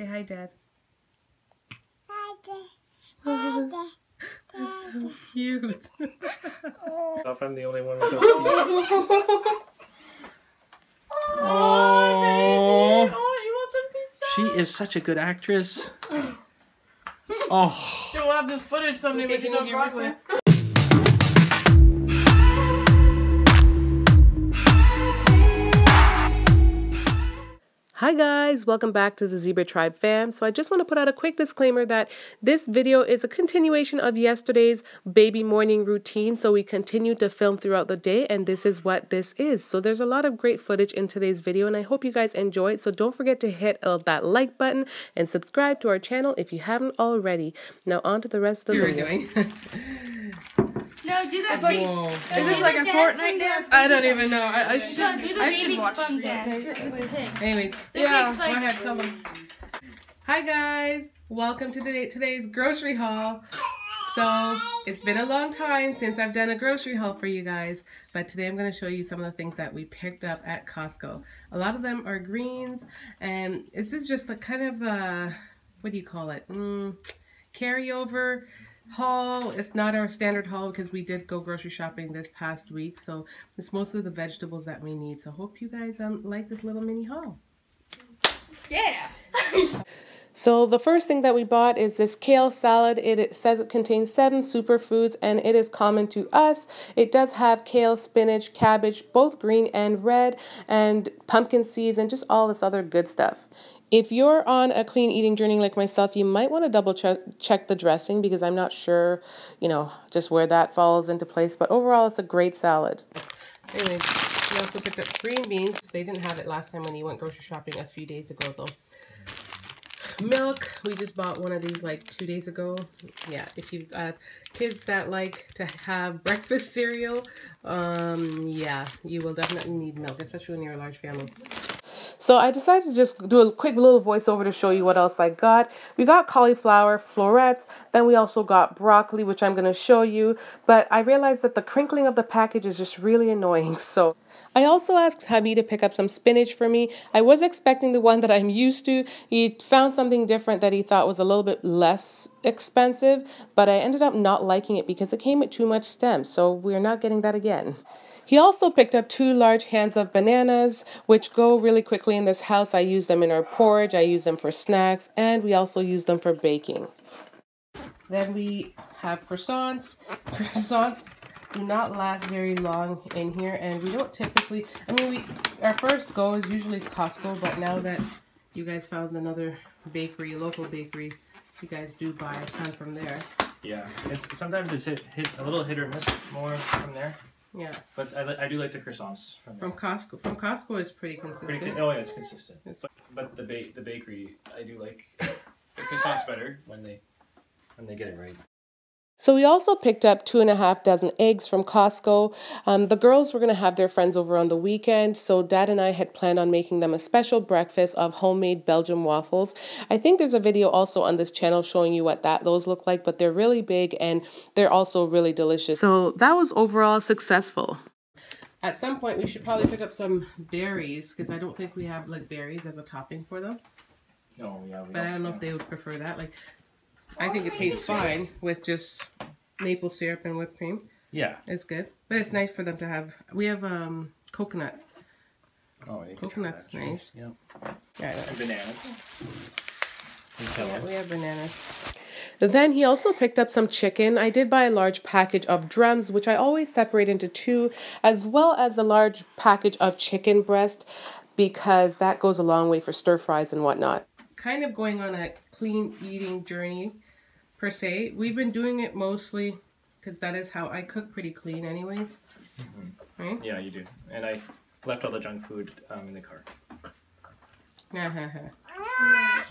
Say hi, Dad. Hi, Oh, that's so cute. if I'm the only one with oh, oh, a Oh, oh, She is such a good actress. Oh. we'll have this footage someday but Maybe making on Broadway. Hi guys, welcome back to the Zebra Tribe fam. So I just want to put out a quick disclaimer that this video is a continuation of yesterday's baby morning routine. So we continue to film throughout the day and this is what this is. So there's a lot of great footage in today's video and I hope you guys enjoy it. So don't forget to hit uh, that like button and subscribe to our channel if you haven't already. Now on to the rest of the video. No, do that. It's like- baby- Whoa. Is this like a dance Fortnite dance? I don't even know. I, I should. No, do the I baby should watch. bump it. dance. with the. Anyways, This Yeah, like, Go ahead, tell them. Hi guys, welcome to today, today's grocery haul. So it's been a long time since I've done a grocery haul for you guys, but today I'm going to show you some of the things that we picked up at Costco. A lot of them are greens, and this is just the kind of uh, what do you call it? Mm, carryover haul. It's not our standard haul because we did go grocery shopping this past week, so it's mostly the vegetables that we need. So hope you guys um like this little mini haul. Yeah. So the first thing that we bought is this kale salad. It, it says it contains seven superfoods and it is common to us. It does have kale, spinach, cabbage, both green and red, and pumpkin seeds and just all this other good stuff. If you're on a clean eating journey like myself, you might want to double check, check the dressing because I'm not sure, you know, just where that falls into place. But overall, it's a great salad. Anyway, we also picked up green beans. They didn't have it last time when you went grocery shopping a few days ago, though milk we just bought one of these like two days ago yeah if you've got kids that like to have breakfast cereal um yeah you will definitely need milk especially when you're a large family so I decided to just do a quick little voiceover to show you what else I got. We got cauliflower, florets, then we also got broccoli, which I'm going to show you. But I realized that the crinkling of the package is just really annoying. So I also asked hubby to pick up some spinach for me. I was expecting the one that I'm used to. He found something different that he thought was a little bit less expensive, but I ended up not liking it because it came with too much stem. So we're not getting that again. He also picked up two large hands of bananas, which go really quickly in this house. I use them in our porridge, I use them for snacks, and we also use them for baking. Then we have croissants. Croissants do not last very long in here, and we don't typically. I mean, we our first go is usually Costco, but now that you guys found another bakery, local bakery, you guys do buy a ton from there. Yeah. It's, sometimes it's hit, hit a little hit or miss more from there, Yeah, but I, li- I do like the croissants from there. from Costco. From Costco is pretty consistent. Pretty con- oh yeah, it's consistent. It's- But, but the ba- the bakery, I do like the croissants better when they when they get it right. So we also picked up two and a half dozen eggs from Costco. Um, the girls were going to have their friends over on the weekend, so Dad and I had planned on making them a special breakfast of homemade Belgian waffles. I think there's a video also on this channel showing you what that those look like, but they're really big and they're also really delicious. So that was overall successful. At some point, we should probably pick up some berries because I don't think we have like berries as a topping for them. No, yeah. We But I don't know if they would prefer that. Like, I think it tastes fine with just maple syrup and whipped cream. Yeah. It's good, but it's nice for them to have. We have um coconut. Oh, you could try Coconut's that, nice. Yeah. Yeah, And bananas. Yeah, we have bananas. Then he also picked up some chicken. I did buy a large package of drums, which I always separate into two, as well as a large package of chicken breast, because that goes a long way for stir fries and whatnot. Kind of going on a clean eating journey, per se. We've been doing it mostly because that is how I cook pretty clean, anyways. Right? Yeah, you do. And I left all the junk food um, in the car.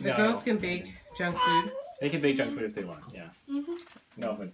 the No, girls can bake junk food. They can bake junk food if they want. Yeah. No, but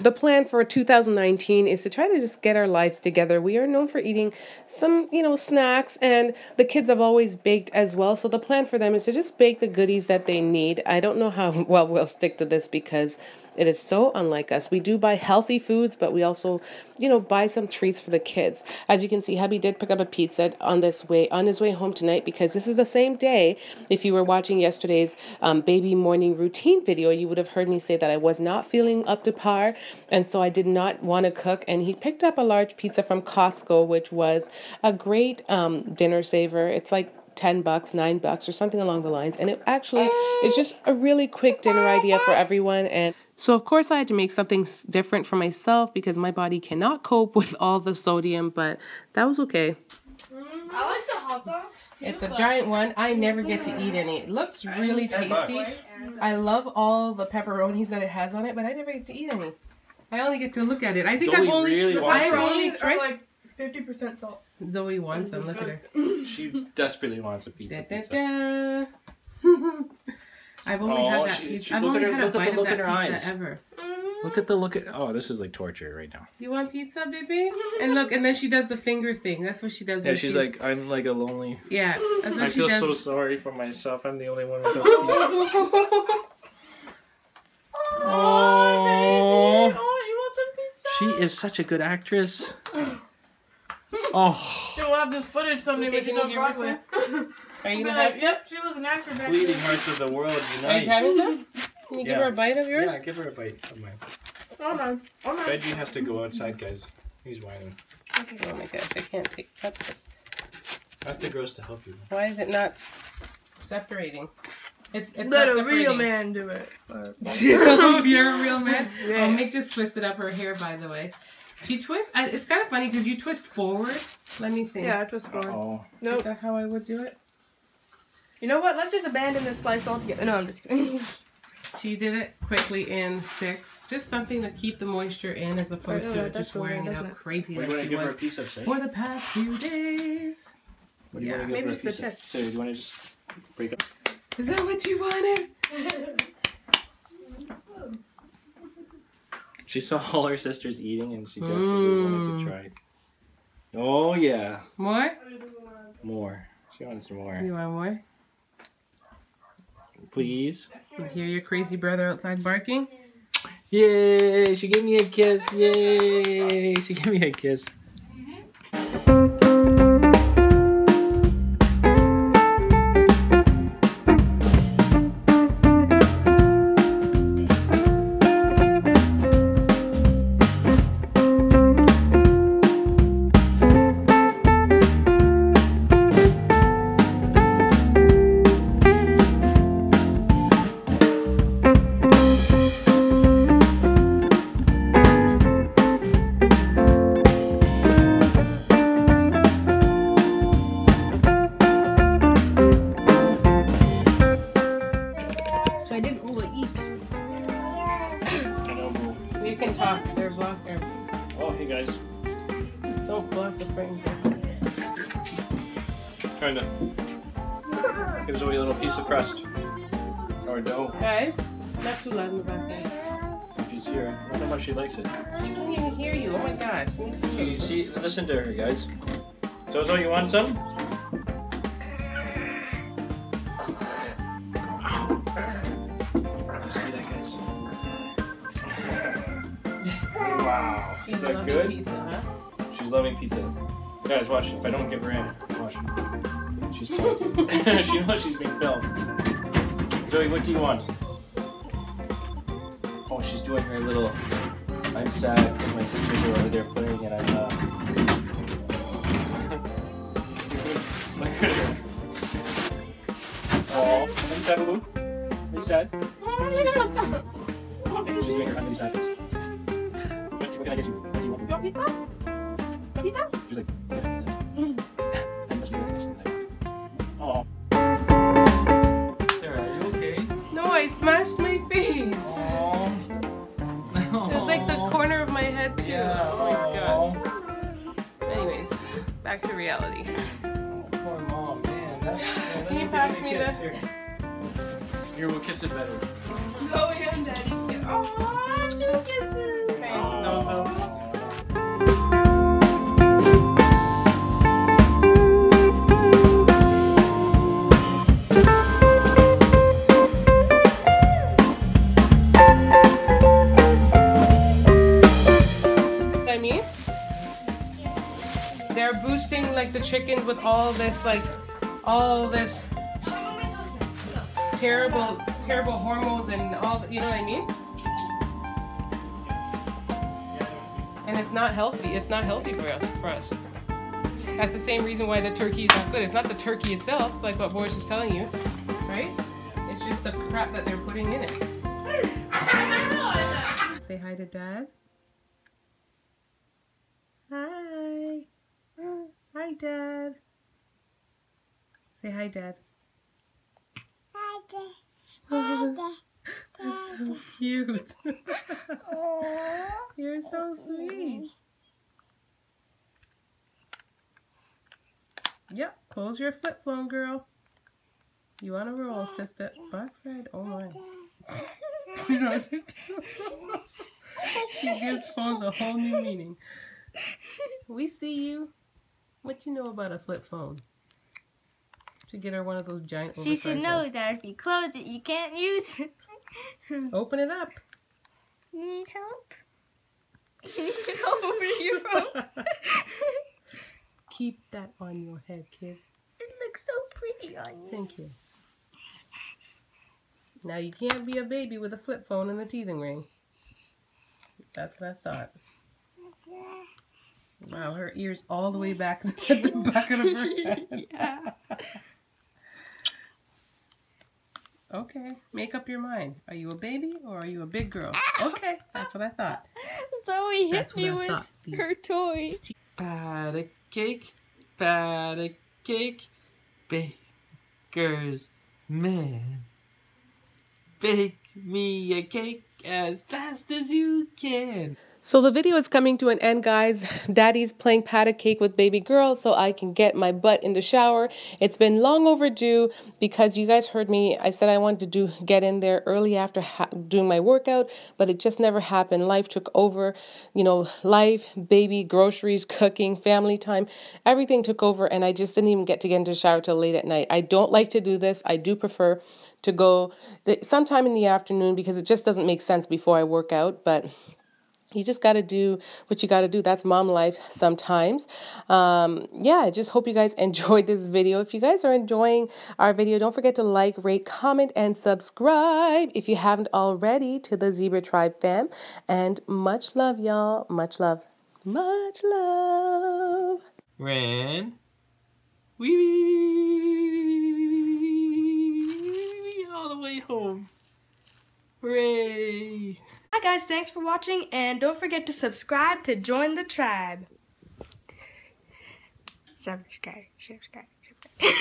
The plan for 2019 is to try to just get our lives together. We are known for eating some, you know, snacks, and the kids have always baked as well. So the plan for them is to just bake the goodies that they need. I don't know how well we'll stick to this because It is so unlike us. We do buy healthy foods, but we also, you know, buy some treats for the kids. As you can see, hubby did pick up a pizza on this way on his way home tonight because this is the same day. If you were watching yesterday's um, baby morning routine video, you would have heard me say that I was not feeling up to par, and so I did not want to cook. And he picked up a large pizza from Costco, which was a great um, dinner saver. It's like 10 bucks, 9 bucks or something along the lines. And it actually is just a really quick dinner idea for everyone and so of course I had to make something different for myself because my body cannot cope with all the sodium, but that was okay. I like the hot dogs too. It's a giant one. I never get to eat any. It looks really tasty. I love all the pepperonis that it has on it, but I never get to eat any. I only get to look at it. I think Zoe I've only really wants I've only pepperonis tried- like fifty percent salt. Zoe wants some. Look at her. She desperately wants a Da, pizza. da, pizza. da. I've only Oh, had that she- pizza. she- I've look at only her- had a look the bite look of in that her pizza eyes. ever. Look at the look at. Oh, this is like torture right now. You want pizza, baby? And look, and then she does the finger thing. That's what she does. Yeah, when she's like, I'm like a lonely. yeah, that's what I she feel does. so sorry for myself. I'm the only one without pizza. Oh, Oh, you want some pizza? she is such a good actress. Oh, We'll have this footage someday You when she's think on you'll give her Broadway. Are you Be gonna have like, some? yep, she was an actor back bleeding hearts of the world Are you unite. having some? Can you give her a bite of yours? Yeah, give her a bite of mine. Oh no, oh no. Reggie has to go outside, guys. He's whining. Okay. Oh my gosh, I can't take cut this. Ask the girls to help you. Why is it not separating? It's it's Let not a real man do it. But- oh, you're a real man. Oh, yeah. Oh, Mick just twisted up her hair, by the way. She twists. I, it's kind of funny because you twist forward. Let me think. Yeah, it was fun. Oh, Is Nope. that how I would do it? You know what? Let's just abandon this slice altogether. No, I'm just kidding. She did it quickly in six. Just something to keep the moisture in as opposed Right, to oh, just wearing in, it out it? crazy what you like want to she give her a was piece of, say? for the past few days. What do you Yeah, want to give maybe her a just the piece of? tip. Say, do you want to just break up? Is that what you wanted? She saw all her sisters eating and she desperately wanted to Mm. try. Oh yeah, More? more. She wants more. You want more? Please. You hear your crazy brother outside barking? Yay! She gave me a kiss. Yay! She gave me a kiss. Not too loud in the background. If you see her, I wonder how much she likes it. She can't even hear you. Oh my gosh. You see, listen to her, guys. So, Zoe, you want some? You see that, guys? Wow. She's Is that loving good? pizza, huh? She's loving pizza. Guys, watch. If I don't give her in, watch. She's pointing. she knows she's being filmed. Zoe, what do you want? Oh, she's doing her little. I'm sad because my sisters are over there playing and I'm. Uh... Look at her. Oh, are you sad, Lulu? Are you sad? She's doing her ugly sadness. What, what can I get you? What do you want? pizza? Pizza? She's like, yeah, back to reality. Oh, poor mom, man. That's, yeah, Can you pass me the- Here. Here, we'll kiss it better. Oh, Go and daddy. Oh, two kisses. Thanks, the chickens with all this like all this terrible terrible hormones and all you know what I mean? And it's not healthy. It's not healthy for us for us. That's the same reason why the turkey is not good. It's not the turkey itself, like what Boris is telling you, right? It's just the crap that they're putting in it. Say hi to dad. Hi. Hi, dad. Say hi, dad. Oh, that's so cute. You're so sweet. Yep, close your flip phone, girl. You want to roll, sister? Backside? Oh my. she gives phones a whole new meaning. We see you. What do you know about a flip phone? To get her one of those giant. She should know ones. that if you close it, you can't use it. Open it up. Need help? You need help over your phone? Keep that on your head, kid. It looks so pretty on you. Thank you. Now you can't be a baby with a flip phone and a teething ring. That's what I thought. Wow, her ears all the way back at the back of her head. yeah. Okay, make up your mind. Are you a baby or are you a big girl? Ah! Okay, that's what I thought. Zoe hit That's me with thought, her toy. Pat a cake, pat cake, baker's man. Bake me a cake as fast as you can. So the video is coming to an end, guys. Daddy's playing pat a cake with baby girl so I can get my butt in the shower. It's been long overdue because you guys heard me. I said I wanted to do get in there early after doing my workout, but it just never happened. Life took over, you know, life, baby, groceries, cooking, family time, everything took over, and I just didn't even get to get into the shower till late at night. I don't like to do this. I do prefer to go sometime in the afternoon because it just doesn't make sense before I work out, but you just got to do what you got to do. That's mom life sometimes. Um, yeah, I just hope you guys enjoyed this video. If you guys are enjoying our video, don't forget to like, rate, comment, and subscribe if you haven't already to the Zebra Tribe fam. And much love, y'all. Much love. Much love. Ren. Wee. All the way home. Hooray. Hi guys, thanks for watching, and don't forget to subscribe to join the tribe. Subscribe, subscribe, subscribe.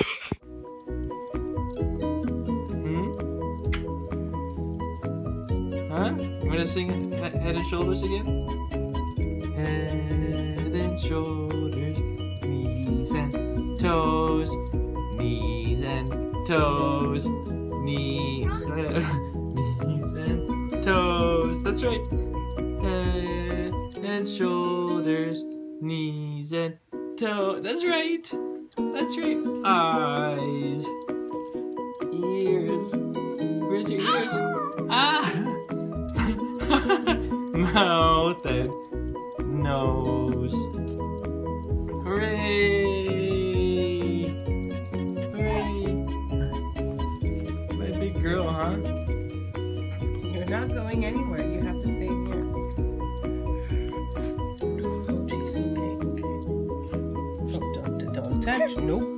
Hmm? Huh? You wanna sing Head and Shoulders again? Head and shoulders, knees and toes, knees and toes, knees, knees and toes. That's right. Head and shoulders, knees and toes. That's right. That's right. Eyes, ears. Where's your ears? Ah! Mouth and nose. Hooray! Hooray! Nope.